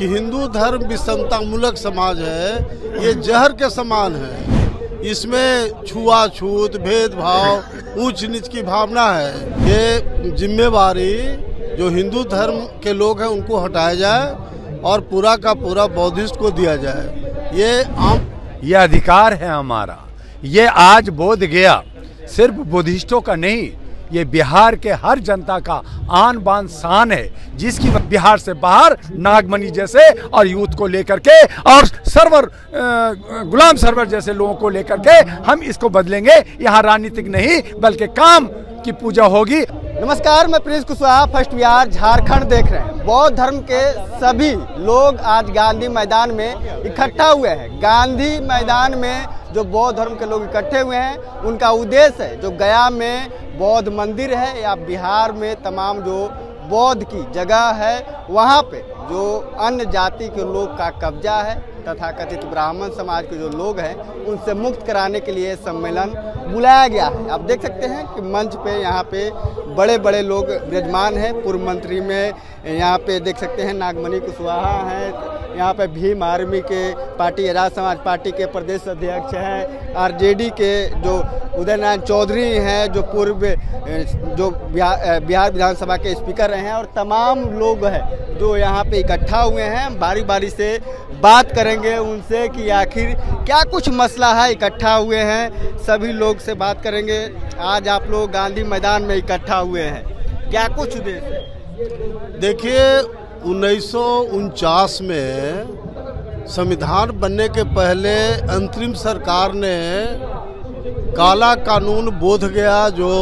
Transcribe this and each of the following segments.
कि हिंदू धर्म विषमता मूलक समाज है, ये जहर के समान है। इसमें छुआछूत भेदभाव, ऊंच नीच की भावना है। ये जिम्मेवारी जो हिंदू धर्म के लोग हैं, उनको हटाया जाए और पूरा का पूरा बौद्धिस्ट को दिया जाए। ये आम ये अधिकार है हमारा। ये आज बोध गया। सिर्फ़ बुद्धिस्टों का नहीं ये बिहार के हर जनता का आन बान शान है, जिसकी बिहार से बाहर नागमणि जैसे और यूथ को लेकर के और सर्वर गुलाम सर्वर जैसे लोगों को लेकर के हम इसको बदलेंगे। यहाँ राजनीतिक नहीं, बल्कि काम की पूजा होगी। नमस्कार, मैं प्रिंस कुशवाहा, फ़र्स्ट बिहार, झारखंड देख रहे हैं। बौद्ध धर्म के सभी लोग आज गांधी मैदान में इकट्ठा हुए हैं। गांधी मैदान में जो बौद्ध धर्म के लोग इकट्ठे हुए हैं, उनका उद्देश्य है, जो गया में बौद्ध मंदिर है या बिहार में तमाम जो बौद्ध की जगह है, वहाँ पे जो अन्य जाति के लोग का कब्जा है तथा कथित ब्राह्मण समाज के जो लोग हैं, उनसे मुक्त कराने के लिए सम्मेलन बुलाया गया है। आप देख सकते हैं कि मंच पे यहाँ पे बड़े बड़े लोग विराजमान हैं। पूर्व मंत्री में यहाँ पे देख सकते हैं नागमणि कुशवाहा हैं। यहाँ पे भीम आर्मी के पार्टी आज़ाद समाज पार्टी के प्रदेश अध्यक्ष हैं। आरजेडी के जो उदय नारायण चौधरी हैं, जो पूर्व, जो बिहार बिहार विधानसभा के स्पीकर रहे हैं और तमाम लोग हैं जो यहाँ पे इकट्ठा हुए हैं। बारी बारी से बात करेंगे उनसे कि आखिर क्या कुछ मसला है इकट्ठा हुए हैं? सभी लोग से बात करेंगे। आज आप लोग गांधी मैदान में इकट्ठा हुए हैं। क्या कुछ देखिए, उन्नीस सौ उनचास में संविधान बनने के पहले अंतरिम सरकार ने काला कानून बोध गया, जो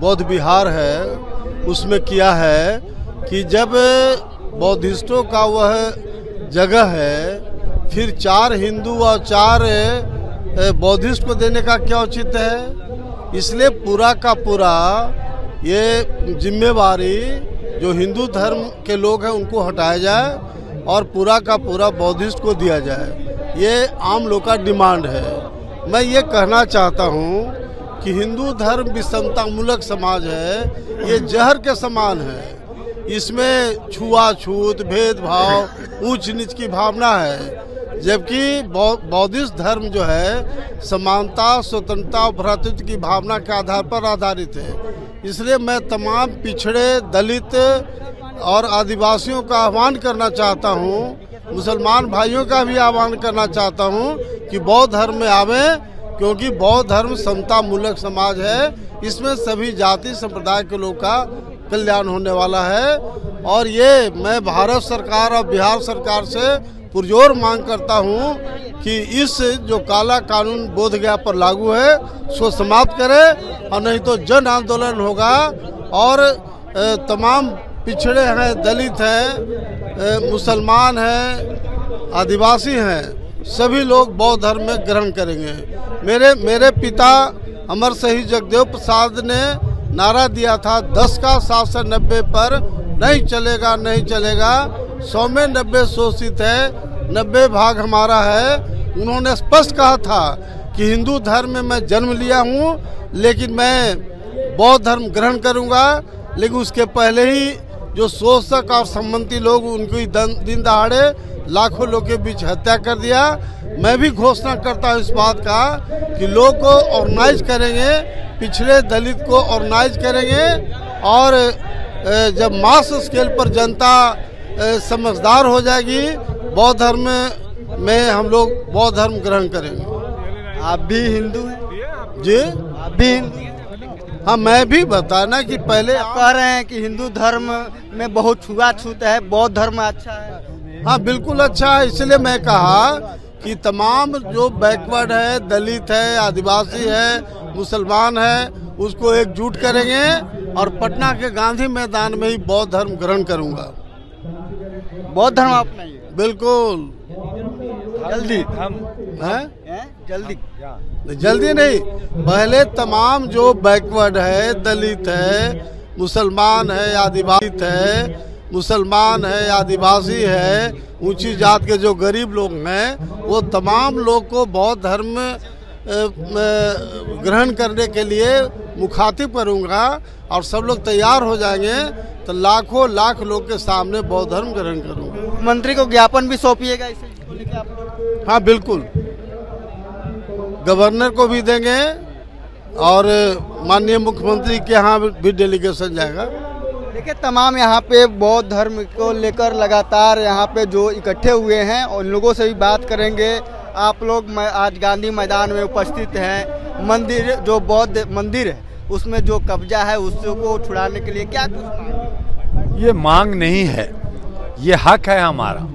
बौद्ध बिहार है, उसमें किया है कि जब बौद्धिस्टों का वह जगह है, फिर चार हिंदू और चार बौद्धिस्ट को देने का क्या उचित है? इसलिए पूरा का पूरा ये जिम्मेवारी जो हिंदू धर्म के लोग हैं, उनको हटाया जाए और पूरा का पूरा बौद्धिस्ट को दिया जाए। ये आम लोग का डिमांड है। मैं ये कहना चाहता हूँ कि हिंदू धर्म विषमता मूलक समाज है, ये जहर के समान है। इसमें छुआछूत भेदभाव, ऊंच नीच की भावना है। जबकि बौद्धिस्ट धर्म जो है, समानता, स्वतंत्रता और भ्रातृत्व की भावना के आधार पर आधारित है। इसलिए मैं तमाम पिछड़े, दलित और आदिवासियों का आह्वान करना चाहता हूँ, मुसलमान भाइयों का भी आह्वान करना चाहता हूँ कि बौद्ध धर्म में आवे, क्योंकि बौद्ध धर्म समता मूलक समाज है। इसमें सभी जाति, संप्रदाय के लोग का कल्याण होने वाला है। और ये मैं भारत सरकार और बिहार सरकार से पुरजोर मांग करता हूँ कि इस जो काला कानून बोध गया पर लागू है उसको समाप्त करें, और नहीं तो जन आंदोलन होगा। और तमाम पिछड़े हैं, दलित हैं मुसलमान हैं, आदिवासी हैं, सभी लोग बौद्ध धर्म में ग्रहण करेंगे। मेरे मेरे पिता अमर शहीद जगदेव प्रसाद ने नारा दिया था, दस का सात सौ नब्बे पर, नहीं चलेगा नहीं चलेगा। सौ में नब्बे शोषित है, नब्बे भाग हमारा है। उन्होंने स्पष्ट कहा था कि हिंदू धर्म में मैं जन्म लिया हूँ, लेकिन मैं बौद्ध धर्म ग्रहण करूँगा, लेकिन उसके पहले ही जो शोषक और संबंधी लोग उनकी दिन दहाड़े लाखों लोग के बीच हत्या कर दिया। मैं भी घोषणा करता हूँ इस बात का कि लोग को ऑर्गेनाइज करेंगे पिछले दलित को ऑर्गेनाइज करेंगे और जब मास स्केल पर जनता समझदार हो जाएगी बौद्ध धर्म में हम लोग बौद्ध धर्म ग्रहण करेंगे। आप भी हिंदू हैं? जी। आप भी हिंदू हैं? मैं भी बताना कि पहले आप कह रहे हैं कि हिंदू धर्म में बहुत छुआ छुआछूत है बौद्ध धर्म अच्छा है। हाँ बिल्कुल अच्छा है इसलिए मैं कहा कि तमाम जो बैकवर्ड है दलित है आदिवासी है मुसलमान है उसको एकजुट करेंगे और पटना के गांधी मैदान में ही बौद्ध धर्म ग्रहण करूँगा। बौद्ध धर्म अपनाइए बिल्कुल। जल्दी। हम हैं? हैं? जल्दी। जल्दी नहीं। पहले तमाम जो बैकवर्ड है दलित है मुसलमान है आदिवासी है मुसलमान है आदिवासी है ऊँची जात के जो गरीब लोग हैं वो तमाम लोग को बौद्ध धर्म ग्रहण करने के लिए मुखातिब करूँगा और सब लोग तैयार हो जाएँगे तो लाखों लाख लोग के सामने बौद्ध धर्म ग्रहण करूँगा। मुख्यमंत्री को ज्ञापन भी सौंपिएगा इसे। लेके आप लोग? हाँ बिल्कुल। गवर्नर को भी देंगे और माननीय मुख्यमंत्री के यहाँ भी डेलीगेशन जाएगा। देखिए तमाम यहाँ पे बौद्ध धर्म को लेकर लगातार यहाँ पे जो इकट्ठे हुए हैं उन लोगों से भी बात करेंगे। आप लोग आज गांधी मैदान में उपस्थित हैं। मंदिर जो बौद्ध मंदिर है उसमें जो कब्जा है उसको छुड़ाने के लिए क्या कुछ ये मांग नहीं है। ये हक है हमारा।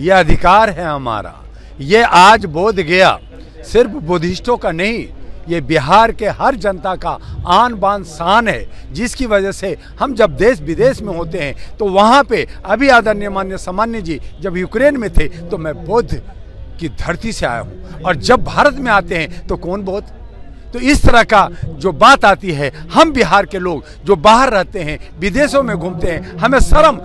ये अधिकार है हमारा। ये आज बोध गया। सिर्फ़ बुद्धिस्टों का नहीं, ये बिहार के हर जनता का आन बान शान है, जिसकी वजह से हम जब देश विदेश में होते हैं तो वहाँ पे अभी आदरणीय मान्य सामान्य जी जब यूक्रेन में थे तो मैं बौद्ध की धरती से आया हूँ। और जब भारत में आते हैं तो कौन बौद्ध तो इस तरह का जो बात आती है, हम बिहार के लोग जो बाहर रहते हैं, विदेशों में घूमते हैं, हमें शर्म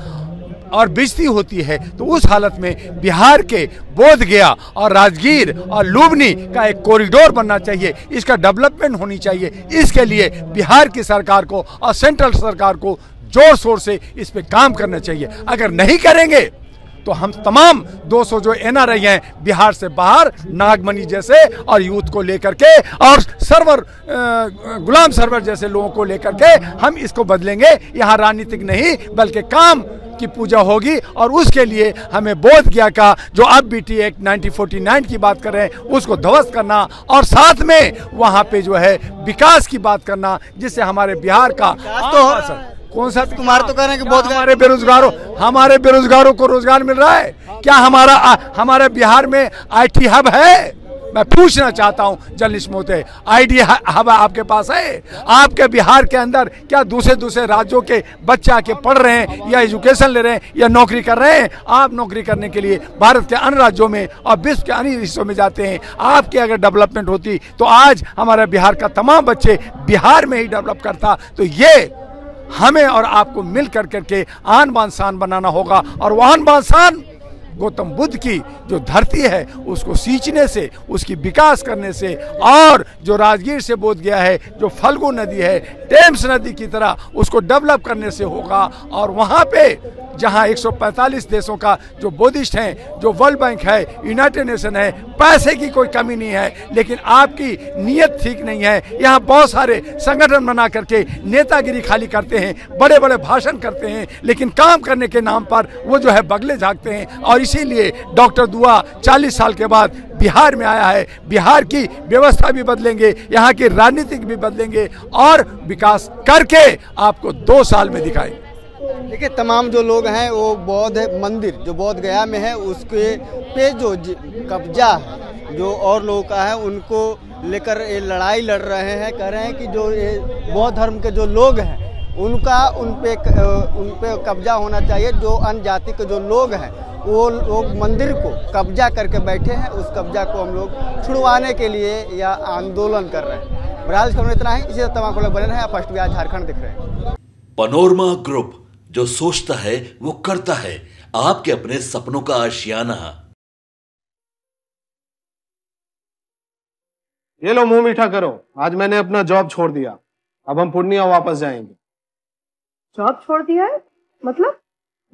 और बेइज्जती होती है तो उस हालत में बिहार के बोध गया और राजगीर और लुबनी का एक कॉरिडोर बनना चाहिए। इसका डेवलपमेंट होनी चाहिए। इसके लिए बिहार की सरकार को और सेंट्रल सरकार को ज़ोर शोर से इस पर काम करना चाहिए। अगर नहीं करेंगे तो हम तमाम 200 जो एनआरआई हैं, बिहार से बाहर नागमणि जैसे और यूथ को लेकर के और सर्वर गुलाम सर्वर जैसे लोगों को लेकर के हम इसको बदलेंगे। यहाँ राजनीतिक नहीं, बल्कि काम की पूजा होगी और उसके लिए हमें बोध गया का जो अब बीटी एक्ट 1949 की बात कर रहे हैं उसको ध्वस्त करना और साथ में वहाँ पे जो है विकास की बात करना जिससे हमारे बिहार का तो कौन सा तुम्हारे तो कह रहे हैं कि गया- हमारे बेरोजगारों हमारे बेरोजगारों को रोज़गार मिल रहा है? क्या हमारा हमारे बिहार में आईटी हब है? मैं पूछना चाहता हूँ, जर्नलिस्ट मोते आईडी हब आपके पास है? आपके बिहार के अंदर क्या दूसरे दूसरे राज्यों के बच्चे आके पढ़ रहे हैं, या एजुकेशन ले रहे हैं, या नौकरी कर रहे हैं? आप नौकरी करने के लिए भारत के अन्य राज्यों में और विश्व के अन्य हिस्सों में जाते हैं। आपकी अगर डेवलपमेंट होती तो आज हमारे बिहार का तमाम बच्चे बिहार में ही डेवलप करता। तो ये हमें और आपको मिल कर करके आन बान शान बनाना होगा। और वो आन बान शान गौतम बुद्ध की जो धरती है, उसको सींचने से, उसकी विकास करने से और जो राजगीर से बोध गया है, जो फल्गु नदी है, टेम्स नदी की तरह उसको डेवलप करने से होगा। और वहाँ पे, जहाँ 145 देशों का जो बोधिस्ट हैं, जो वर्ल्ड बैंक है, यूनाइटेड नेशन है, पैसे की कोई कमी नहीं है, लेकिन आपकी नीयत ठीक नहीं है। यहाँ बहुत सारे संगठन बना करके नेतागिरी खाली करते हैं बड़े बड़े भाषण करते हैं, लेकिन काम करने के नाम पर वो जो है बगले झाँकते हैं। और इसीलिए डॉक्टर दुआ 40 साल के बाद बिहार में आया है। बिहार की व्यवस्था भी बदलेंगे, यहाँ की राजनीतिक भी बदलेंगे और विकास करके आपको दो साल में दिखाएँगे। देखिए, तमाम जो लोग हैं, वो बौद्ध मंदिर जो बौद्ध गया में है, उसके पे जो कब्जा है जो और लोगों का है, उनको लेकर ये लड़ाई लड़ रहे हैं, कह रहे हैं कि जो ये बौद्ध धर्म के जो लोग हैं, उनका उन पे उन पे कब्जा होना चाहिए, जो अन्य जाति के जो लोग हैं वो लोग मंदिर को कब्जा करके बैठे हैं उस कब्जा को हम लोग छुड़वाने के लिए या आंदोलन कर रहे हैं। बहरहाल खबर इतना ही इसी तमाम को लोग बने रहे हैं फ़र्स्ट बिहार झारखंड दिख रहे हैं। पनोरमा ग्रुप जो सोचता है वो करता है। आपके अपने सपनों का आशियाना। ये लो मुँह मीठा करो। आज मैंने अपना जॉब छोड़ दिया। अब हम पूर्णिया वापस जाएँगे। जॉब छोड़ दिया है? मतलब?